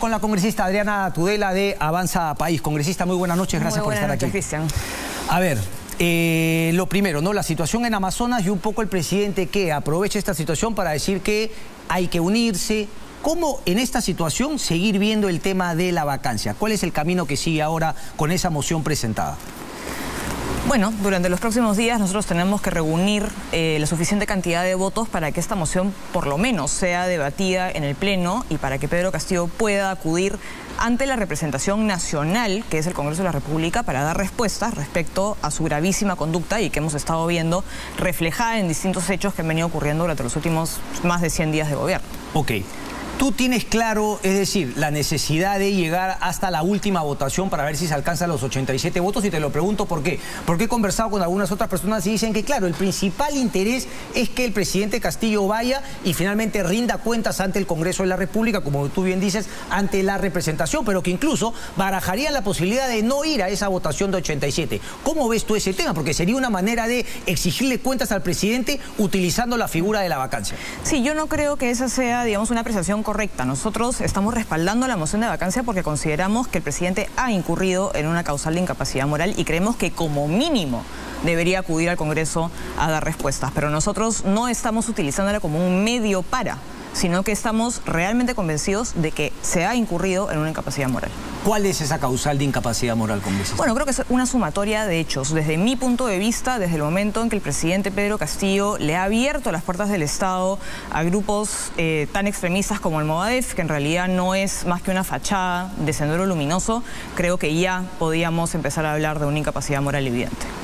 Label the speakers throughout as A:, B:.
A: Con la congresista Adriana Tudela de Avanza País. Congresista, muy buenas noches, gracias por estar aquí.
B: Cristian.
A: A ver, eh, lo primero, ¿no? La situación en Amazonas y un poco el presidente que aprovecha esta situación para decir que hay que unirse. ¿Cómo en esta situación seguir viendo el tema de la vacancia? ¿Cuál es el camino que sigue ahora con esa moción presentada?
B: Bueno, durante los próximos días nosotros tenemos que reunir eh, la suficiente cantidad de votos para que esta moción por lo menos sea debatida en el Pleno y para que Pedro Castillo pueda acudir ante la representación nacional, que es el Congreso de la República, para dar respuestas respecto a su gravísima conducta y que hemos estado viendo reflejada en distintos hechos que han venido ocurriendo durante los últimos más de 100 días de gobierno.
A: Ok. Tú tienes claro, es decir, la necesidad de llegar hasta la última votación para ver si se alcanzan los 87 votos y te lo pregunto por qué. Porque he conversado con algunas otras personas y dicen que, claro, el principal interés es que el presidente Castillo vaya y finalmente rinda cuentas ante el Congreso de la República, como tú bien dices, ante la representación, pero que incluso barajaría la posibilidad de no ir a esa votación de 87. ¿Cómo ves tú ese tema? Porque sería una manera de exigirle cuentas al presidente utilizando la figura de la vacancia.
B: Sí, yo no creo que esa sea, digamos, una apreciación correcta. Nosotros estamos respaldando la moción de vacancia porque consideramos que el presidente ha incurrido en una causal de incapacidad moral y creemos que como mínimo debería acudir al Congreso a dar respuestas. Pero nosotros no estamos utilizándola como un medio para sino que estamos realmente convencidos de que se ha incurrido en una incapacidad moral.
A: ¿Cuál es esa causal de incapacidad moral, congresista?
B: Bueno, creo que es una sumatoria de hechos. Desde mi punto de vista, desde el momento en que el presidente Pedro Castillo le ha abierto las puertas del Estado a grupos eh, tan extremistas como el Movadef, que en realidad no es más que una fachada de sendero luminoso, creo que ya podíamos empezar a hablar de una incapacidad moral evidente.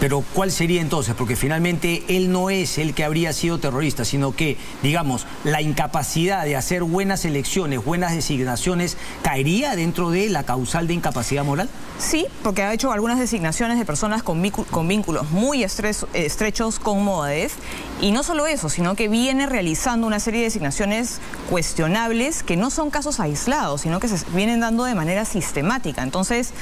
A: Pero ¿cuál sería entonces? Porque finalmente él no es el que habría sido terrorista, sino que, digamos, la incapacidad de hacer buenas elecciones, buenas designaciones, ¿caería dentro de la causal de incapacidad moral?
B: Sí, porque ha hecho algunas designaciones de personas con, vínculos muy estrechos con Movadef. Y no solo eso, sino que viene realizando una serie de designaciones cuestionables que no son casos aislados, sino que se vienen dando de manera sistemática. Entonces,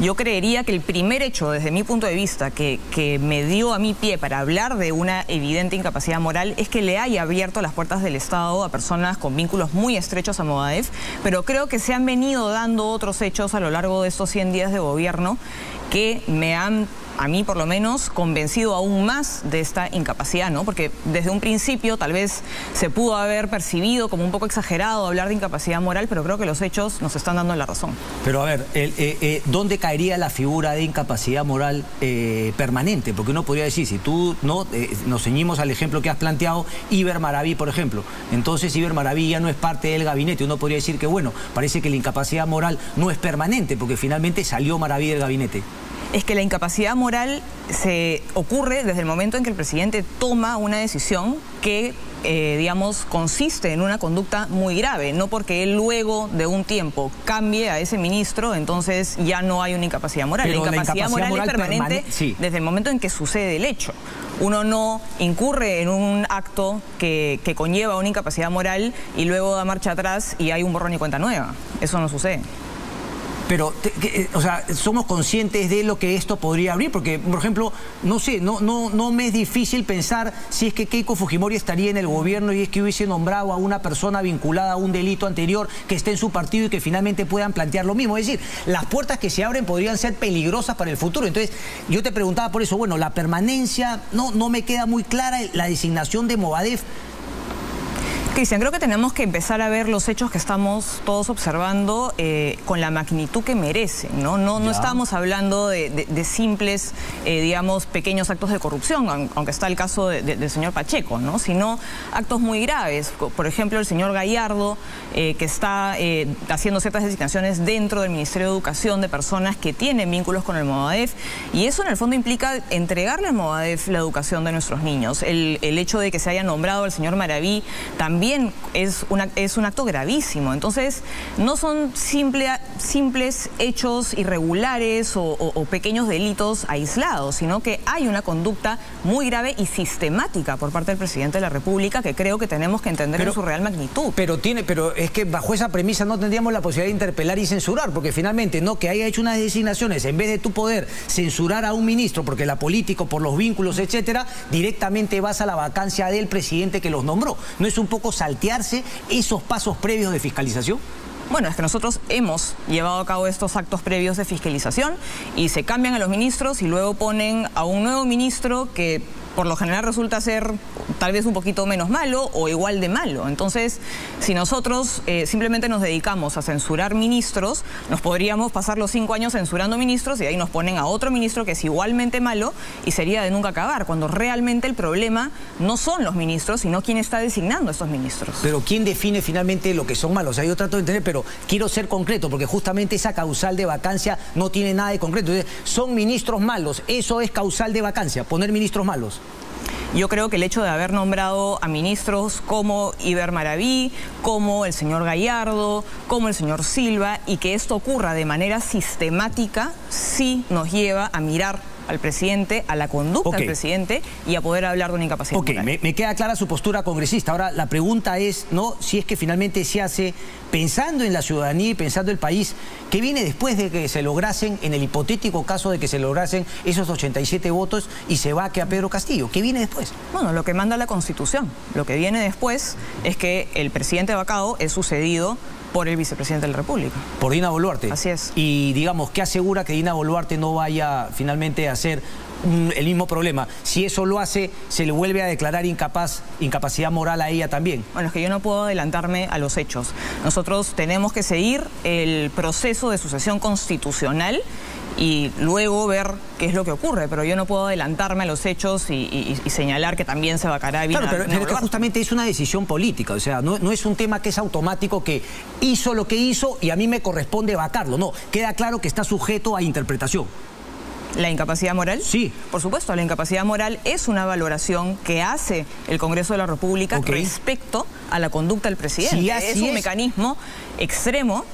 B: yo creería que el primer hecho, desde mi punto de vista, que, que me dio a mi pie para hablar de una evidente incapacidad moral es que le haya abierto las puertas del Estado a personas con vínculos muy estrechos a Movadef, pero creo que se han venido dando otros hechos a lo largo de estos 100 días de gobierno que me han a mí por lo menos, convencido aún más de esta incapacidad, ¿no? Porque desde un principio tal vez se pudo haber percibido como un poco exagerado hablar de incapacidad moral, pero creo que los hechos nos están dando la razón.
A: Pero a ver, eh, eh, ¿dónde caería la figura de incapacidad moral eh, permanente? Porque uno podría decir, si tú no nos ceñimos al ejemplo que has planteado, Iber Maraví, por ejemplo, entonces Iber Maraví ya no es parte del gabinete. Uno podría decir que, bueno, parece que la incapacidad moral no es permanente, porque finalmente salió Maraví del gabinete
B: es que la incapacidad moral se ocurre desde el momento en que el presidente toma una decisión que, eh, digamos, consiste en una conducta muy grave, no porque él luego de un tiempo cambie a ese ministro, entonces ya no hay una incapacidad moral. la, incapacidad moral, es permanente desde el momento en que sucede el hecho. Uno no incurre en un acto que, que conlleva una incapacidad moral y luego da marcha atrás y hay un borrón y cuenta nueva. Eso no sucede.
A: Pero, eh, o sea, somos conscientes de lo que esto podría abrir, porque, por ejemplo, no sé, no, no, no me es difícil pensar si es que Keiko Fujimori estaría en el gobierno y es que hubiese nombrado a una persona vinculada a un delito anterior que esté en su partido y que finalmente puedan plantear lo mismo. Es decir, las puertas que se abren podrían ser peligrosas para el futuro. Entonces, yo te preguntaba por eso, bueno, la permanencia, no, no me queda muy clara la designación de Movadef
B: Cristian, creo que tenemos que empezar a ver los hechos que estamos todos observando eh, con la magnitud que merecen, ¿no? No, no estamos hablando de, simples, eh, digamos, pequeños actos de corrupción, aunque está el caso del señor Pacheco, ¿no? Sino actos muy graves. Por ejemplo, el señor Gallardo, eh, que está haciendo ciertas designaciones dentro del Ministerio de Educación de personas que tienen vínculos con el Movadef, y eso en el fondo implica entregarle al Movadef la educación de nuestros niños. El, el hecho de que se haya nombrado al señor Maraví también es, una, es un acto gravísimo. Entonces, no son simple, simples hechos irregulares o, pequeños delitos aislados, sino que hay una conducta muy grave y sistemática por parte del presidente de la República que creo que tenemos que entender en su real magnitud.
A: Pero tiene, pero es que bajo esa premisa no tendríamos la posibilidad de interpelar y censurar, porque finalmente no que haya hecho unas designaciones, en vez de tu poder censurar a un ministro, porque la político, por los vínculos, etcétera, directamente vas a la vacancia del presidente que los nombró. ¿No es un poco saltearse esos pasos previos de fiscalización?
B: Bueno, es que nosotros hemos llevado a cabo estos actos previos de fiscalización y se cambian a los ministros y luego ponen a un nuevo ministro que por lo general resulta ser tal vez un poquito menos malo o igual de malo. Entonces, si nosotros eh, simplemente nos dedicamos a censurar ministros, nos podríamos pasar los cinco años censurando ministros y ahí nos ponen a otro ministro que es igualmente malo y sería de nunca acabar, cuando realmente el problema no son los ministros, sino quién está designando a estos ministros.
A: Pero ¿quién define finalmente lo que son malos? O sea, yo trato de entender, pero quiero ser concreto, porque justamente esa causal de vacancia no tiene nada de concreto. son ministros malos, eso es causal de vacancia, poner ministros malos.
B: Yo creo que el hecho de haber nombrado a ministros como Iber Maraví, como el señor Gallardo, como el señor Silva, y que esto ocurra de manera sistemática, sí nos lleva a mirar al presidente, a la conducta del presidente y a poder hablar de una incapacidad
A: Ok, me, me, queda clara su postura congresista. Ahora, la pregunta es, ¿no? Si es que finalmente se hace pensando en la ciudadanía y pensando en el país, ¿qué viene después de que se lograsen, en el hipotético caso de que se lograsen esos 87 votos y se va a Pedro Castillo? ¿Qué viene después?
B: Bueno, lo que manda la Constitución. Lo que viene después es que el presidente vacado es sucedido por el vicepresidente de la República.
A: Por Dina Boluarte.
B: Así es.
A: Y digamos, ¿qué asegura que Dina Boluarte no vaya finalmente a hacer el mismo problema? Si eso lo hace, se le vuelve a declarar incapaz, incapacidad moral a ella también.
B: Bueno, es que yo no puedo adelantarme a los hechos. Nosotros tenemos que seguir el proceso de sucesión constitucional y luego ver qué es lo que ocurre, pero yo no puedo adelantarme a los hechos y, señalar que también se vacará
A: bien. Claro, pero, que justamente es una decisión política, o sea, no, es un tema que es automático que hizo lo que hizo y a mí me corresponde vacarlo, no, queda claro que está sujeto a interpretación.
B: ¿La incapacidad moral?
A: Sí.
B: Por supuesto, la incapacidad moral es una valoración que hace el Congreso de la República respecto a la conducta del presidente. es un mecanismo extremo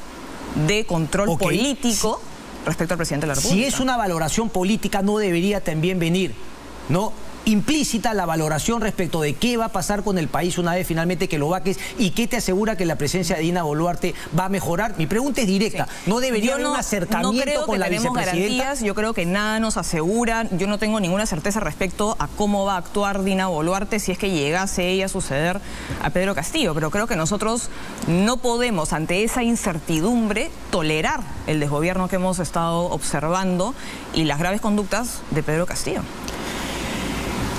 B: de control político respecto al presidente de la República.
A: Si es una valoración política, no debería también venir, ¿no? Implícita la valoración respecto de qué va a pasar con el país una vez finalmente que lo vaques y qué te asegura que la presencia de Dina Boluarte va a mejorar. Mi pregunta es directa. ¿No debería haber un acercamiento con la vicepresidenta?
B: yo creo que nada nos asegura. Yo no tengo ninguna certeza respecto a cómo va a actuar Dina Boluarte si es que llegase ella a suceder a Pedro Castillo. Pero creo que nosotros no podemos, ante esa incertidumbre, tolerar el desgobierno que hemos estado observando y las graves conductas de Pedro Castillo.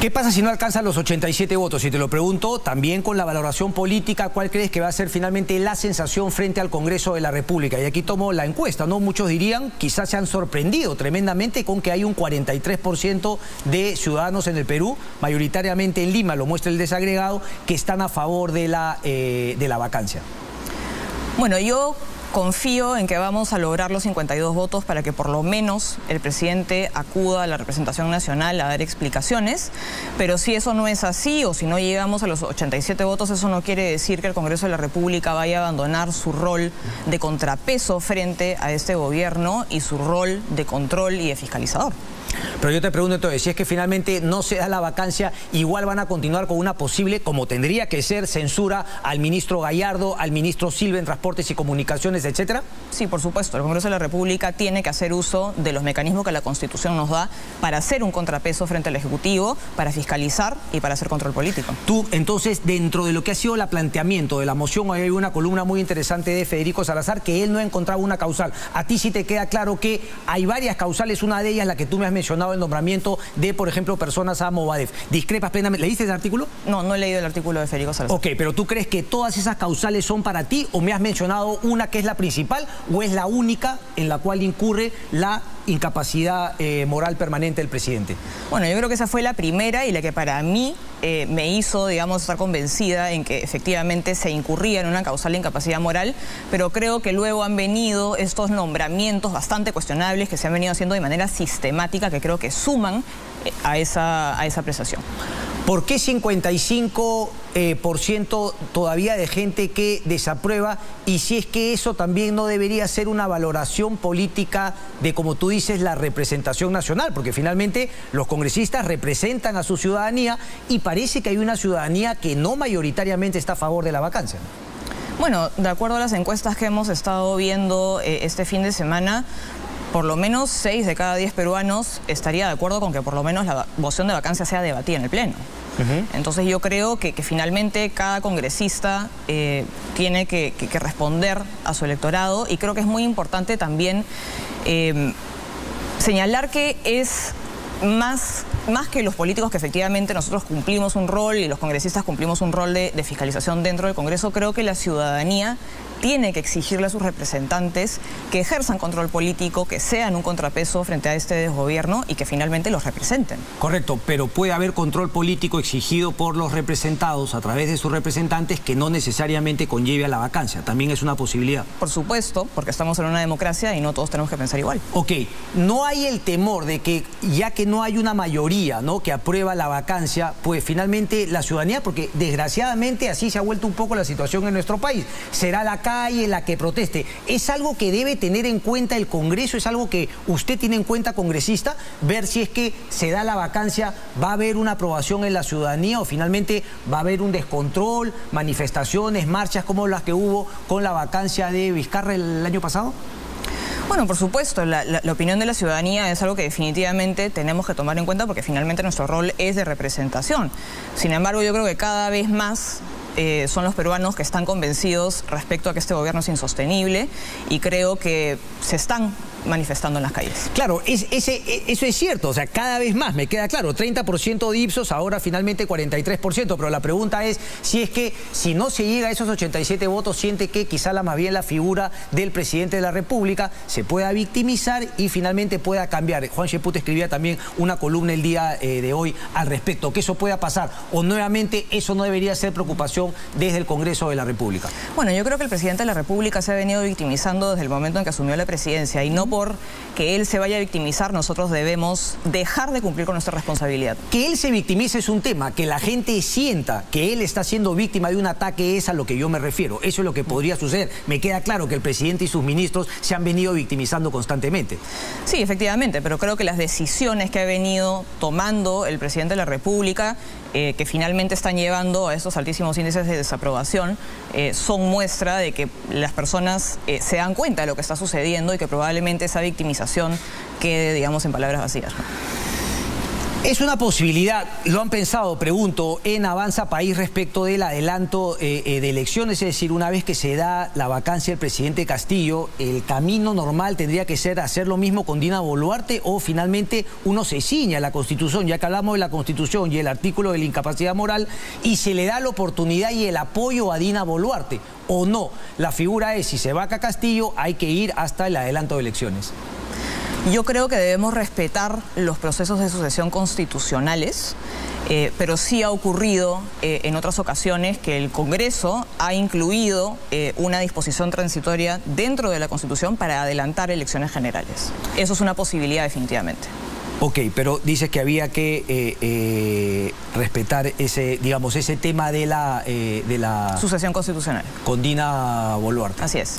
A: ¿Qué pasa si no alcanza los 87 votos? Y te lo pregunto también con la valoración política, ¿cuál crees que va a ser finalmente la sensación frente al Congreso de la República? Y aquí tomo la encuesta, ¿no? Muchos dirían, quizás se han sorprendido tremendamente con que hay un 43% de ciudadanos en el Perú, mayoritariamente en Lima, lo muestra el desagregado, que están a favor de la, eh, de la vacancia.
B: Bueno, yo Confío en que vamos a lograr los 52 votos para que por lo menos el presidente acuda a la representación nacional a dar explicaciones, pero si eso no es así o si no llegamos a los 87 votos, eso no quiere decir que el Congreso de la República vaya a abandonar su rol de contrapeso frente a este gobierno y su rol de control y de fiscalizador.
A: Pero yo te pregunto entonces, si es que finalmente no se da la vacancia, igual van a continuar con una posible, como tendría que ser, censura al ministro Gallardo, al ministro Silva en Transportes y Comunicaciones, etcétera?
B: Sí, por supuesto. El Congreso de la República tiene que hacer uso de los mecanismos que la Constitución nos da para hacer un contrapeso frente al Ejecutivo, para fiscalizar y para hacer control político.
A: Tú, entonces, dentro de lo que ha sido el planteamiento de la moción, hay una columna muy interesante de Federico Salazar, que él no ha encontrado una causal. A ti sí te queda claro que hay varias causales, una de ellas la que tú me has mencionado el nombramiento de, por ejemplo, personas a Movadef. ¿Discrepas plenamente? ¿Leíste ese artículo?
B: No, no he leído el artículo de Federico Salazar.
A: Ok, pero ¿tú crees que todas esas causales son para ti o me has mencionado una que es la principal o es la única en la cual incurre la incapacidad eh, moral permanente del presidente?
B: Bueno, yo creo que esa fue la primera y la que para mí eh, me hizo, digamos, estar convencida en que efectivamente se incurría en una causal incapacidad moral, pero creo que luego han venido estos nombramientos bastante cuestionables que se han venido haciendo de manera sistemática, que creo que suman eh, a esa, a esa apreciación.
A: ¿Por qué 55% eh, por ciento todavía de gente que desaprueba? Y si es que eso también no debería ser una valoración política de, como tú dices, la representación nacional, porque finalmente los congresistas representan a su ciudadanía y parece que hay una ciudadanía que no mayoritariamente está a favor de la vacancia.
B: Bueno, de acuerdo a las encuestas que hemos estado viendo eh, este fin de semana, por lo menos 6 de cada 10 peruanos estaría de acuerdo con que por lo menos la moción de vacancia sea debatida en el Pleno. Entonces yo creo que, finalmente cada congresista eh, tiene que, responder a su electorado y creo que es muy importante también eh, señalar que es más, más que los políticos que efectivamente nosotros cumplimos un rol y los congresistas cumplimos un rol de, de fiscalización dentro del Congreso, creo que la ciudadanía tiene que exigirle a sus representantes que ejerzan control político, que sean un contrapeso frente a este desgobierno y que finalmente los representen.
A: Correcto, pero puede haber control político exigido por los representados a través de sus representantes que no necesariamente conlleve a la vacancia. También es una posibilidad.
B: Por supuesto, porque estamos en una democracia y no todos tenemos que pensar igual.
A: Ok, no hay el temor de que ya que no hay una mayoría ¿no? que aprueba la vacancia, pues finalmente la ciudadanía, porque desgraciadamente así se ha vuelto un poco la situación en nuestro país, será la calle la que proteste. ¿Es algo que debe tener en cuenta el Congreso? ¿Es algo que usted tiene en cuenta, congresista? Ver si es que se da la vacancia, va a haber una aprobación en la ciudadanía o finalmente va a haber un descontrol, manifestaciones, marchas como las que hubo con la vacancia de Vizcarra el año pasado?
B: Bueno, por supuesto, la, opinión de la ciudadanía es algo que definitivamente tenemos que tomar en cuenta porque finalmente nuestro rol es de representación. Sin embargo, yo creo que cada vez más eh, son los peruanos que están convencidos respecto a que este gobierno es insostenible y creo que se están manifestando en las calles.
A: Claro, es, ese, e, eso es cierto, o sea, cada vez más, me queda claro, 30% de Ipsos, ahora finalmente 43%, pero la pregunta es si es que si no se llega a esos 87 votos, siente que quizá la más bien la figura del presidente de la República se pueda victimizar y finalmente pueda cambiar. Juan Sheput escribía también una columna el día eh, de hoy al respecto, que eso pueda pasar, o nuevamente eso no debería ser preocupación desde el Congreso de la República.
B: Bueno, yo creo que el presidente de la República se ha venido victimizando desde el momento en que asumió la presidencia y no por que él se vaya a victimizar, nosotros debemos dejar de cumplir con nuestra responsabilidad.
A: Que él se victimice es un tema, que la gente sienta que él está siendo víctima de un ataque es a lo que yo me refiero. Eso es lo que podría suceder. Me queda claro que el presidente y sus ministros se han venido victimizando constantemente.
B: Sí, efectivamente, pero creo que las decisiones que ha venido tomando el presidente de la República, eh, que finalmente están llevando a estos altísimos índices de desaprobación, eh, son muestra de que las personas eh, se dan cuenta de lo que está sucediendo y que probablemente esa victimización quede, digamos, en palabras vacías.
A: Es una posibilidad, lo han pensado, pregunto, en Avanza País respecto del adelanto eh, eh, de elecciones, es decir, una vez que se da la vacancia del presidente Castillo, el camino normal tendría que ser hacer lo mismo con Dina Boluarte o finalmente uno se ciña a la Constitución, ya que hablamos de la Constitución y el artículo de la incapacidad moral, y se le da la oportunidad y el apoyo a Dina Boluarte, o no. La figura es, si se vaca Castillo, hay que ir hasta el adelanto de elecciones.
B: Yo creo que debemos respetar los procesos de sucesión constitucionales, eh, pero sí ha ocurrido eh, en otras ocasiones que el Congreso ha incluido eh, una disposición transitoria dentro de la Constitución para adelantar elecciones generales. Eso es una posibilidad definitivamente.
A: Ok, pero dices que había que respetar ese, digamos, ese tema de la, de la...
B: Sucesión constitucional.
A: Con Dina Boluarte.
B: Así es.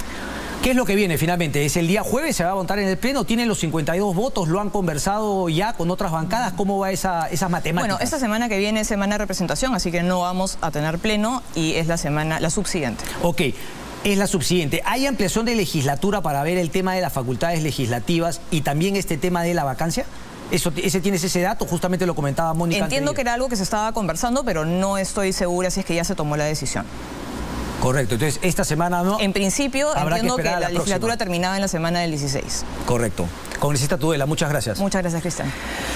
A: ¿Qué es lo que viene finalmente? ¿Es el día jueves? ¿Se va a votar en el Pleno? ¿Tienen los 52 votos? ¿Lo han conversado ya con otras bancadas? ¿Cómo va esa, esas matemáticas?
B: Bueno, esta semana que viene es semana de representación, así que no vamos a tener Pleno y es la semana, la subsiguiente.
A: Ok. Es la subsiguiente. ¿Hay ampliación de legislatura para ver el tema de las facultades legislativas y también este tema de la vacancia? Eso, ese tienes ese dato, justamente lo comentaba Mónica.
B: Entiendo que era algo que se estaba conversando, pero no estoy segura si es que ya se tomó la decisión.
A: Correcto, entonces esta semana no...
B: En principio entiendo que, la, legislatura terminaba en la semana del 16.
A: Correcto. Congresista Tudela, muchas gracias.
B: Muchas gracias, Cristian.